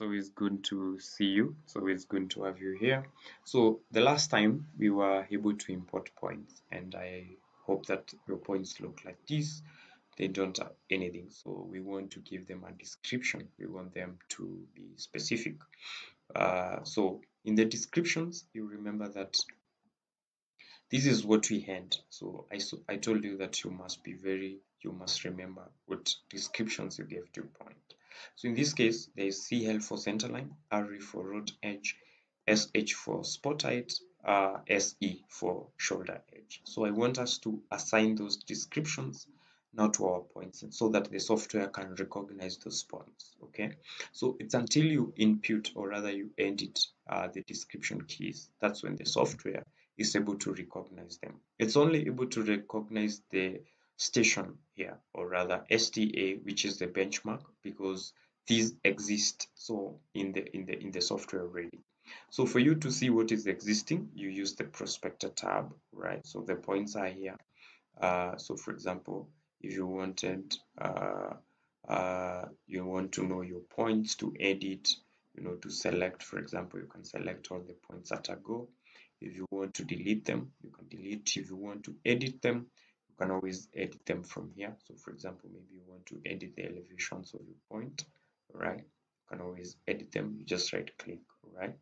so it's good to see you. So it's good to have you here. So the last time we were able to import points and i hope that your points look like this. They don't have anything. So we want to give them a description. We want them to be specific. Uh, so in the descriptions you remember that this is what we had. So I, so I told you that you must be very you must remember what descriptions you gave to point so in this case there is CL for centerline RE for root edge SH for spot height uh, SE for shoulder edge so I want us to assign those descriptions now to our points so that the software can recognize those points okay so it's until you input or rather you edit uh, the description keys that's when the software is able to recognize them. It's only able to recognize the station here or rather STA which is the benchmark because these exist so in the in the in the software already. So for you to see what is existing you use the prospector tab right so the points are here. Uh, so for example if you wanted uh, uh, you want to know your points to edit you know to select for example you can select all the points at a go if you want to delete them you can delete if you want to edit them can always edit them from here. So for example maybe you want to edit the elevations of your point right? You can always edit them. You just right? Click right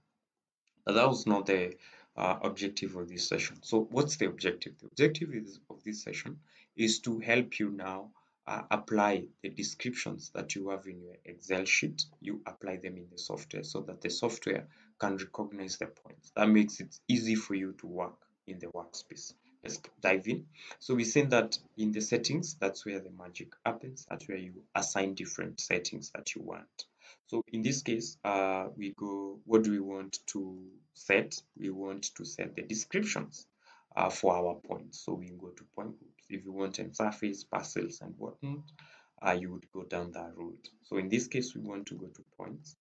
that was not the uh, objective of this session. So what's the objective? The objective is, of this session is to help you now uh, apply the descriptions that you have in your Excel sheet, you apply them in the software so that the software can recognize the points. That makes it easy for you to work in the workspace. Let's dive in. So we said that in the settings, that's where the magic happens. That's where you assign different settings that you want. So in this case, uh, we go, what do we want to set? We want to set the descriptions uh, for our points. So we go to point groups. If you want a surface, parcels, and whatnot, uh, you would go down that road. So in this case, we want to go to points.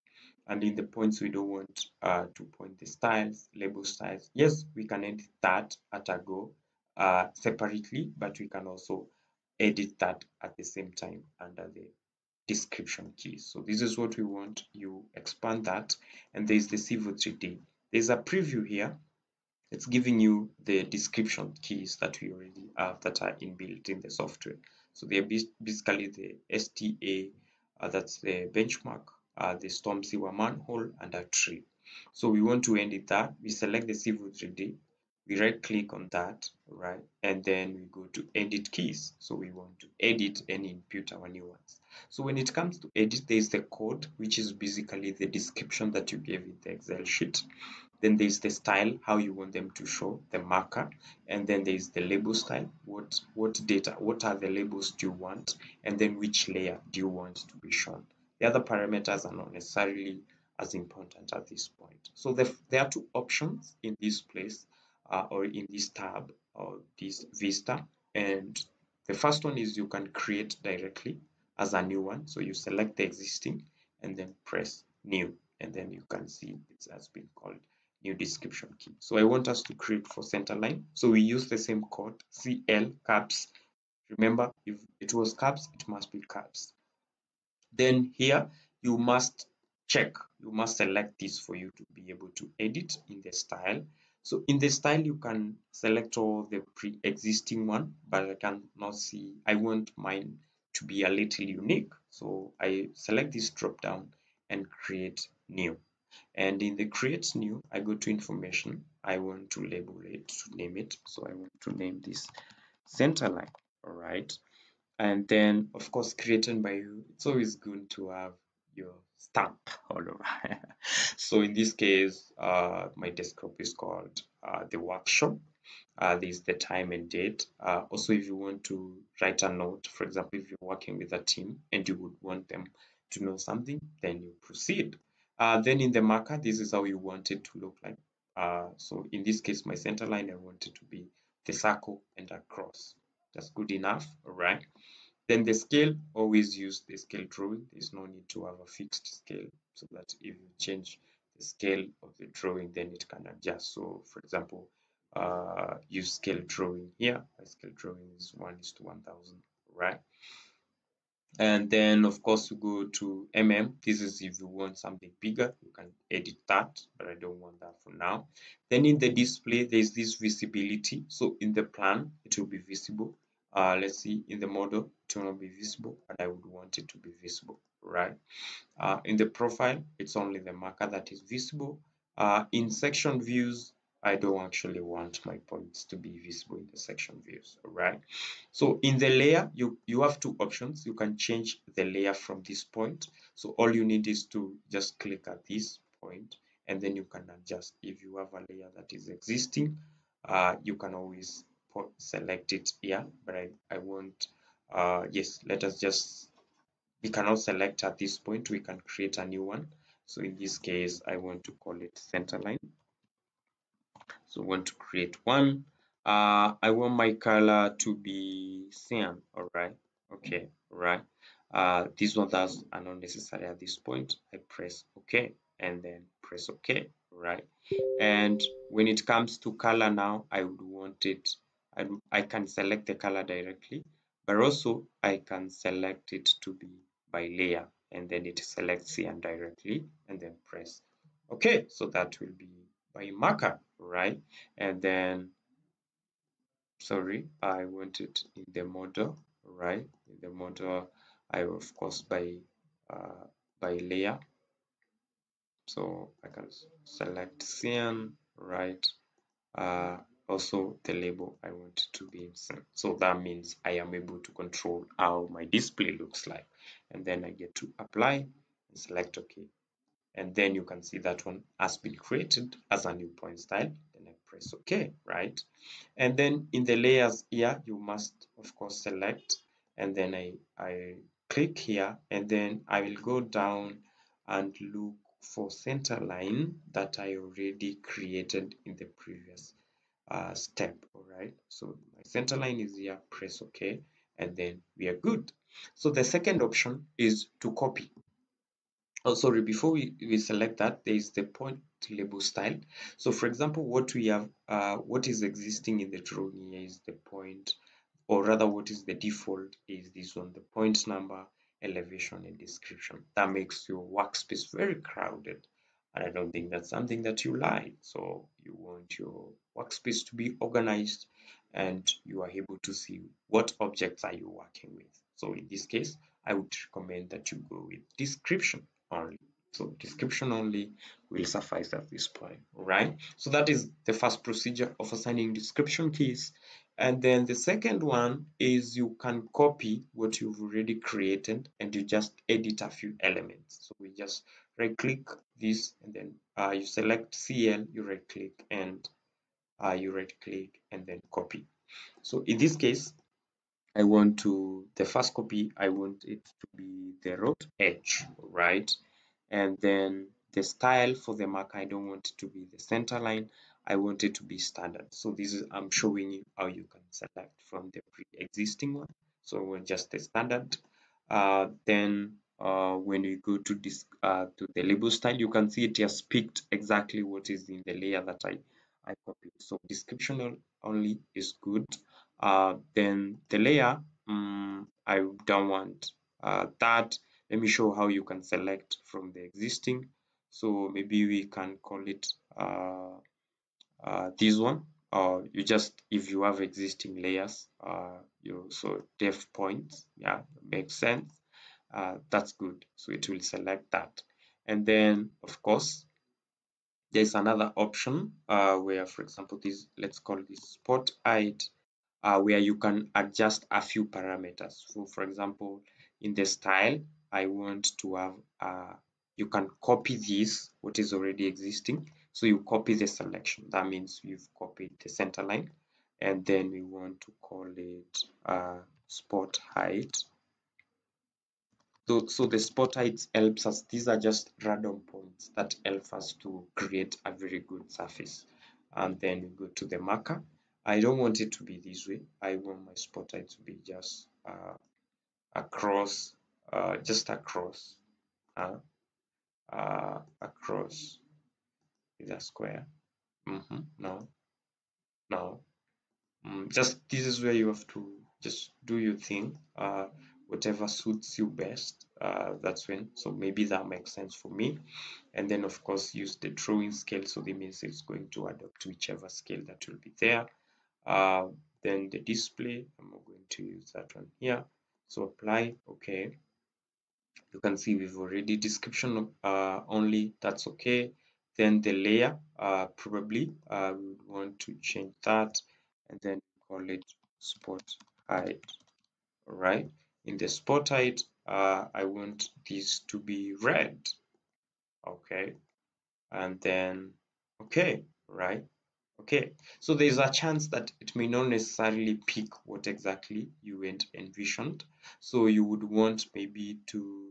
And in the points, we don't want uh, to point the styles, label styles. Yes, we can edit that at a go uh, separately, but we can also edit that at the same time under the description key. So this is what we want. You expand that, and there's the Civil 3D. There's a preview here it's giving you the description keys that we already have that are inbuilt in the software. So they're basically the STA, uh, that's the benchmark, uh, the storm sewer manhole, and a tree. So we want to edit that. We select the Civil 3D, we right click on that, right? And then we go to edit keys. So we want to edit and input our new ones. So when it comes to edit, there's the code, which is basically the description that you gave in the Excel sheet. Then there's the style, how you want them to show, the marker. And then there's the label style, what, what data, what are the labels do you want? And then which layer do you want to be shown? The other parameters are not necessarily as important at this point. So the, there are two options in this place uh, or in this tab or this vista. And the first one is you can create directly as a new one. So you select the existing and then press new and then you can see it has been called new description key. So I want us to create for center line. So we use the same code CL caps. Remember, if it was caps, it must be caps. Then here you must check, you must select this for you to be able to edit in the style. So in the style, you can select all the pre-existing one, but I cannot see, I want mine to be a little unique. So I select this drop down and create new. And in the create new I go to information. I want to label it to name it. So I want to name this center line all right and then of course created by you. It's always good to have your stamp all over so in this case uh, my desktop is called uh, the workshop uh, is the time and date uh, also if you want to write a note for example if you're working with a team and you would want them to know something then you proceed uh, then in the marker, this is how you want it to look like. Uh, so in this case, my center line, I want it to be the circle and a cross. That's good enough, right? Then the scale, always use the scale drawing. There's no need to have a fixed scale so that if you change the scale of the drawing, then it can adjust. So for example, uh, scale drawing here. My scale drawing is 1 is to 1000, right? and then of course you go to mm this is if you want something bigger you can edit that but i don't want that for now then in the display there's this visibility so in the plan it will be visible uh let's see in the model it will not be visible and i would want it to be visible right uh, in the profile it's only the marker that is visible uh, in section views I don't actually want my points to be visible in the section views, right? So in the layer, you, you have two options. You can change the layer from this point. So all you need is to just click at this point and then you can adjust. If you have a layer that is existing, uh, you can always select it here, but I, I want, uh, yes, let us just, we cannot select at this point. We can create a new one. So in this case, I want to call it center line. So want to create one. Uh i want my color to be cyan all right? Okay right. Uh this one not necessary at this point. I press ok and then press ok right? And when it comes to color now i would want it I, I can select the color directly but also i can select it to be by layer and then it selects cyan directly and then press. Okay so that will be by marker right? And then sorry I want it in the model right? In the model I of course by uh, by layer. So I can select cyan right? Uh, also the label I want to be in. So that means I am able to control how my display looks like. And then I get to apply and select OK. And then you can see that one has been created as a new point style. Then I press OK right? And then in the layers here you must of course select. And then I, I click here. And then I will go down and look for center line that I already created in the previous uh, step all right so my center line is here press ok and then we are good. So the second option is to copy. Oh sorry before we, we select that there is the point label style. So for example what we have uh, what is existing in the drawing here is the point or rather what is the default is this one the point number elevation and description. That makes your workspace very crowded and i don't think that's something that you like. So you want your workspace to be organized and you are able to see what objects are you working with. So in this case i would recommend that you go with description only. So description only will suffice at this point. Right so that is the first procedure of assigning description keys and then the second one is you can copy what you've already created and you just edit a few elements so we just right click this and then uh, you select cl you right click and uh, you right click and then copy so in this case I want to, the first copy, I want it to be the root edge, right? And then the style for the marker, I don't want it to be the center line. I want it to be standard. So this is, I'm showing you how you can select from the pre-existing one. So just the standard. Uh, then uh, when you go to this uh, to the label style, you can see it has picked exactly what is in the layer that I, I copied. So description only is good uh, then the layer um, I don't want uh, that let me show how you can select from the existing so maybe we can call it uh, uh, this one or you just if you have existing layers uh, you so def points yeah makes sense uh, that's good so it will select that and then of course there's another option uh, where for example this let's call this spot height uh, where you can adjust a few parameters. So for example, in the style, I want to have, uh, you can copy this, what is already existing. So you copy the selection. That means you've copied the center line. And then we want to call it uh, spot height. So, so the spot height helps us. These are just random points that help us to create a very good surface. And then we go to the marker I don't want it to be this way. I want my spot height to be just uh, across, uh, just across, uh, across is a square. Mm -hmm. No, no. Mm, just this is where you have to just do your thing. Uh, whatever suits you best uh, that's when so maybe that makes sense for me and then of course use the drawing scale so that means it's going to adapt to whichever scale that will be there uh, then the display I'm going to use that one here so apply okay you can see we've already description uh, only that's okay then the layer uh, probably uh, we would want to change that and then call it spot height. Right in the spot height uh, I want this to be red. Okay? And then okay right? Okay. So there's a chance that it may not necessarily pick what exactly you envisioned. So you would want maybe to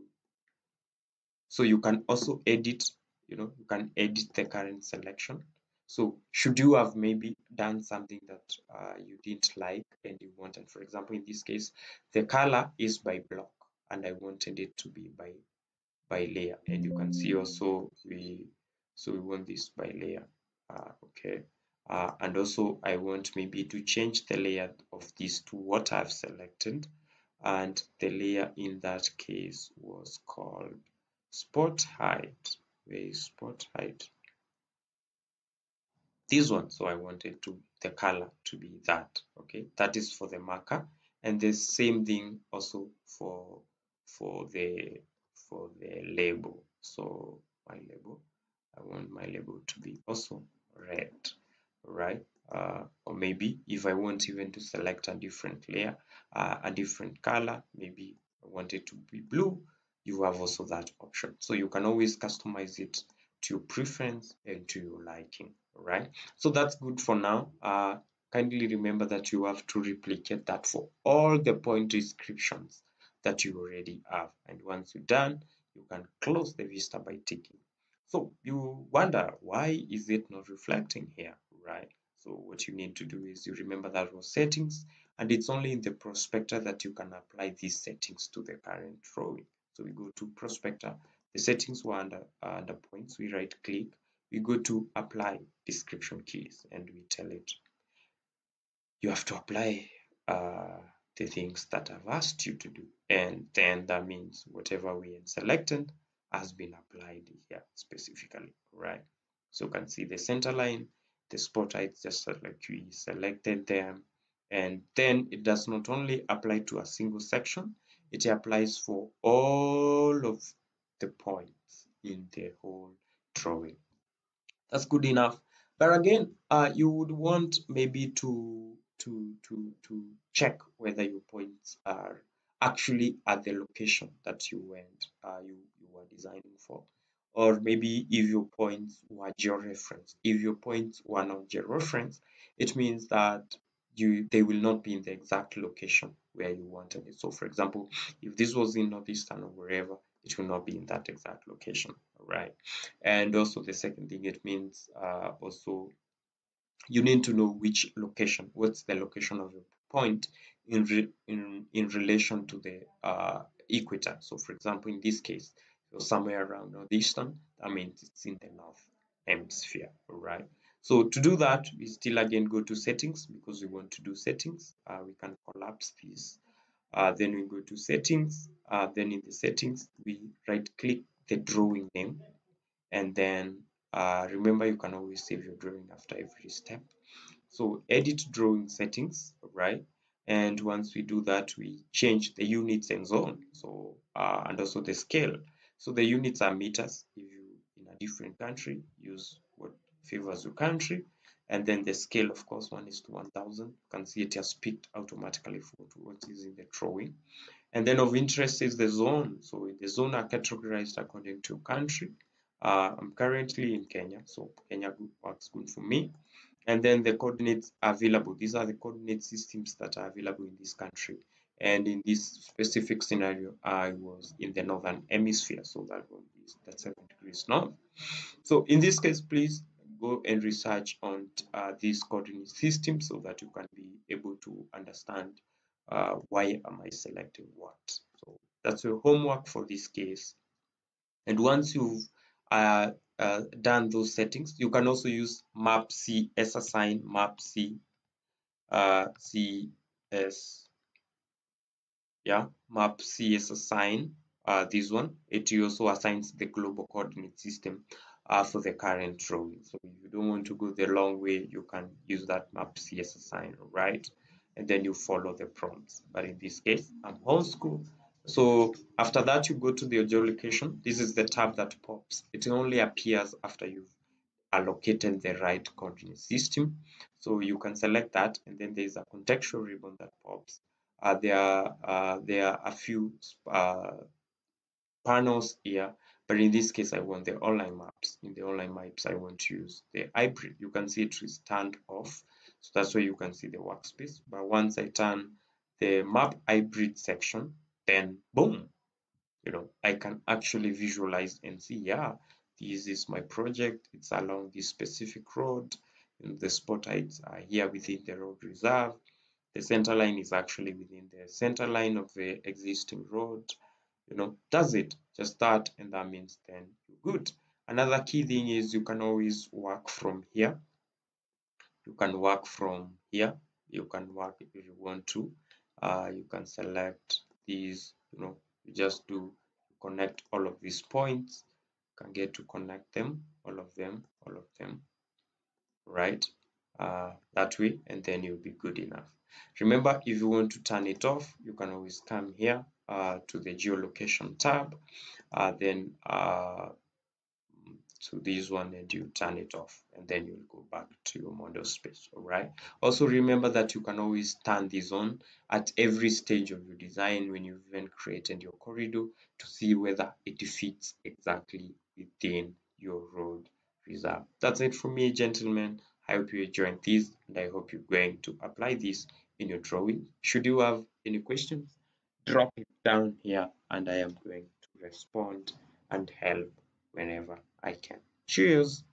so you can also edit you know you can edit the current selection. So should you have maybe done something that uh, you didn't like and you wanted for example in this case the color is by block and I wanted it to be by by layer. And you can see also we so we want this by layer. Uh, okay. Uh, and also I want maybe to change the layer of these to what I've selected. And the layer in that case was called spot height where is spot height. This one so I wanted to the color to be that okay? That is for the marker. And the same thing also for for the for the label. So my label I want my label to be also red right? Uh, or maybe if I want even to select a different layer uh, a different color maybe I want it to be blue you have also that option. So you can always customize it to your preference and to your liking right? So that's good for now. Uh, kindly remember that you have to replicate that for all the point descriptions that you already have. And once you're done you can close the vista by ticking. So you wonder why is it not reflecting here right? So what you need to do is you remember that was settings and it's only in the prospector that you can apply these settings to the current drawing so we go to prospector. The settings were under uh, under points. We right click. We go to apply description keys and we tell it you have to apply uh, the things that I've asked you to do. And then that means whatever we had selected has been applied here specifically right? So you can see the center line the spot height just like we selected them. And then it does not only apply to a single section it applies for all of the points in the whole drawing. That's good enough. But again uh, you would want maybe to to to to check whether your points are actually at the location that you went uh, you, you were designing for. Or maybe if your points were georeferenced. If your points were not georeferenced it means that you they will not be in the exact location where you wanted it. So for example if this was in northeastern or wherever it will not be in that exact location right and also the second thing it means uh, also you need to know which location what's the location of your point in re, in in relation to the uh, equator. So for example in this case so somewhere around northeastern that means it's in the north hemisphere right so to do that we still again go to settings because we want to do settings. Uh, we can collapse this. Uh, then we go to settings. Uh, then in the settings we right click the drawing name. And then uh, remember you can always save your drawing after every step. So edit drawing settings right? And once we do that we change the units and zone so uh, and also the scale. So the units are meters. If you in a different country use favors your country. And then the scale of course one is to 1000 you can see it has picked automatically for what is in the drawing. And then of interest is the zone. So the zone are categorized according to country. Uh, i'm currently in kenya so kenya works good for me. And then the coordinates available. These are the coordinate systems that are available in this country. And in this specific scenario i was in the northern hemisphere. So that one is that seven degrees north. So in this case please go and research on uh, this coordinate system so that you can be able to understand uh, why am i selecting what. So that's your homework for this case. And once you've uh, uh, done those settings you can also use map c s assign map c uh, c s. Yeah map cs assign uh, this one. It also assigns the global coordinate system uh, for the current drawing so if you don't want to go the long way you can use that map cs assign right? And then you follow the prompts. But in this case i'm old school. So after that you go to the geolocation this is the tab that pops. It only appears after you've allocated the right coordinate system. So you can select that and then there's a contextual ribbon that pops. Uh, there are uh, there are a few uh, panels here but in this case I want the online maps. In the online maps I want to use the hybrid. You can see it is turned off so that's why you can see the workspace. But once I turn the map hybrid section then boom you know I can actually visualize and see yeah this is my project. It's along this specific road and the spotlights are here within the road reserve. The center line is actually within the center line of the existing road you know does it just that and that means then you're good. Another key thing is you can always work from here. You can work from here. You can work if you want to. Uh, you can select these you know you just do connect all of these points. You can get to connect them all of them all of them right? Uh, that way and then you'll be good enough. Remember if you want to turn it off you can always come here to the geolocation tab uh, then uh, to this one and you turn it off and then you'll go back to your model space all right? Also remember that you can always turn this on at every stage of your design when you've even created your corridor to see whether it fits exactly within your road reserve. That's it for me gentlemen. I hope you enjoyed this and i hope you're going to apply this in your drawing. Should you have any questions drop it down here and i am going to respond and help whenever I can. Cheers!